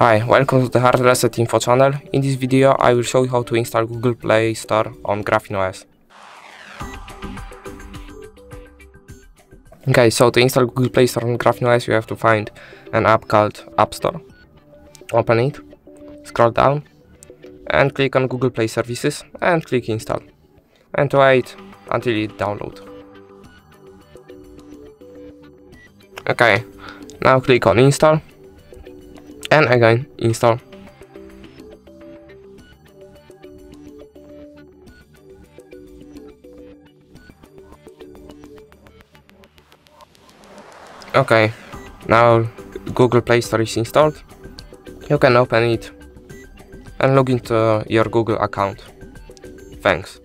Hi, welcome to the Hard Reset Info channel. In this video I will show you how to install Google Play Store on Graphene OS. Okay, so to install Google Play Store on Graphene OS you have to find an app called App Store. Open it, scroll down and click on Google Play Services and click install. And wait until it downloads. Okay, now click on install and again install. Okay, now Google Play Store is installed. You can open it and log into your Google account. Thanks.